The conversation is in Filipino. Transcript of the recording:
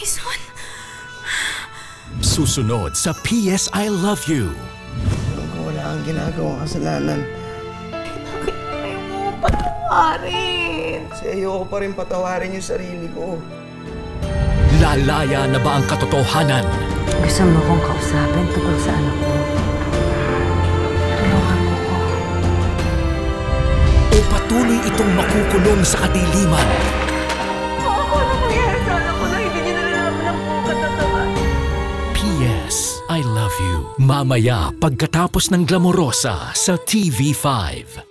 Tyson, Susunod sa PS I Love You. Alam ko wala kang ginagawang kasalanan. ay mo patawarin. Kasi ayoko pa rin patawarin yung sarili ko. Lalaya na ba ang katotohanan? Gusto mo kong kausapin tungkol sa anak ko. Tulungan mo ko. O patuloy itong makukulong sa kadiliman? I Love You. Mamaya pagkatapos ng Glamorosa sa TV5.